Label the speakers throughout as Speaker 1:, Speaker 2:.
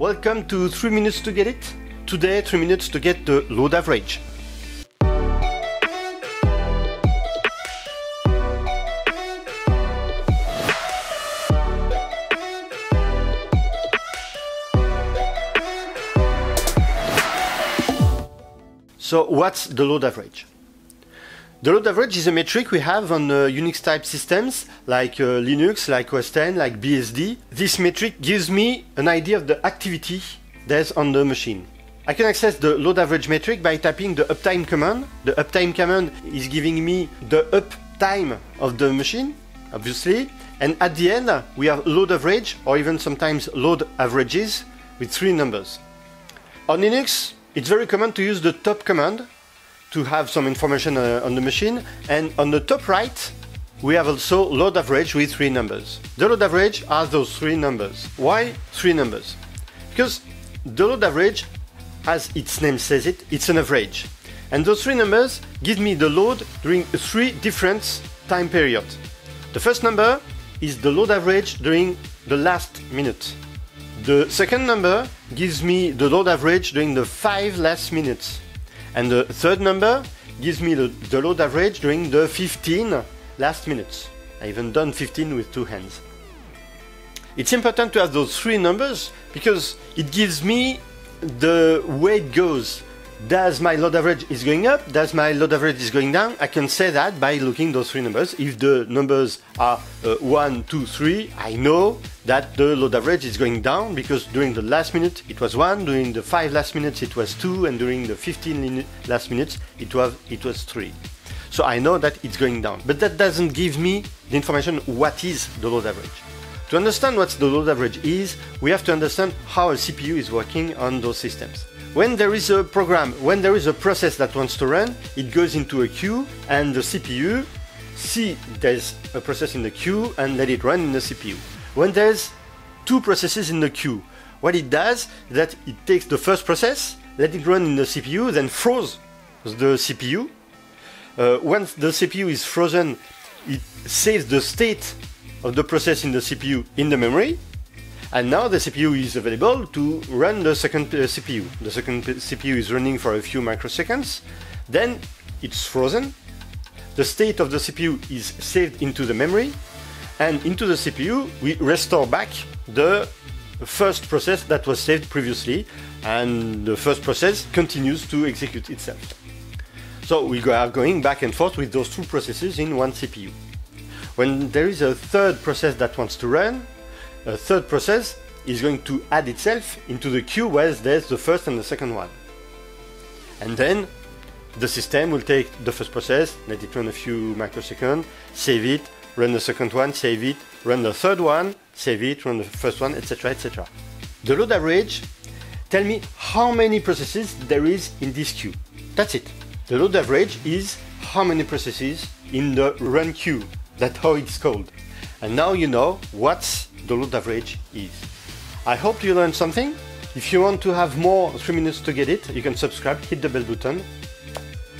Speaker 1: Welcome to 3 minutes to get it. Today 3 minutes to get the load average. So what's the load average? The load average is a metric we have on uh, Unix type systems like uh, Linux, like OS X, like BSD. This metric gives me an idea of the activity there's on the machine. I can access the load average metric by typing the uptime command. The uptime command is giving me the uptime of the machine, obviously. And at the end, we have load average or even sometimes load averages with three numbers. On Linux, it's very common to use the top command to have some information uh, on the machine. And on the top right, we have also load average with three numbers. The load average are those three numbers. Why three numbers? Because the load average, as its name says it, it's an average. And those three numbers give me the load during three different time periods. The first number is the load average during the last minute. The second number gives me the load average during the five last minutes. And the third number gives me the, the load average during the 15 last minutes. I even done 15 with two hands. It's important to have those three numbers because it gives me the way it goes does my load average is going up? Does my load average is going down? I can say that by looking those three numbers. If the numbers are uh, one, two, three, I know that the load average is going down because during the last minute it was one, during the five last minutes it was two, and during the 15 last minutes it was it was three. So I know that it's going down, but that doesn't give me the information what is the load average. To understand what the load average is, we have to understand how a CPU is working on those systems. When there is a program, when there is a process that wants to run, it goes into a queue and the CPU see there's a process in the queue and let it run in the CPU. When there's two processes in the queue, what it does that it takes the first process, let it run in the CPU, then froze the CPU. Uh, once the CPU is frozen, it saves the state of the process in the CPU in the memory, and now the CPU is available to run the second uh, CPU. The second CPU is running for a few microseconds, then it's frozen. The state of the CPU is saved into the memory, and into the CPU we restore back the first process that was saved previously, and the first process continues to execute itself. So we are going back and forth with those two processes in one CPU. When there is a third process that wants to run, a third process is going to add itself into the queue where there's the first and the second one. And then the system will take the first process, let it run a few microseconds, save it, run the second one, save it, run the third one, save it, run the first one, etc. etc. The load average tell me how many processes there is in this queue. That's it. The load average is how many processes in the run queue. That's how it's called. And now you know what's the load average is. I hope you learned something. If you want to have more 3 minutes to get it, you can subscribe, hit the bell button,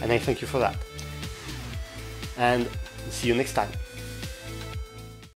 Speaker 1: and I thank you for that. And see you next time.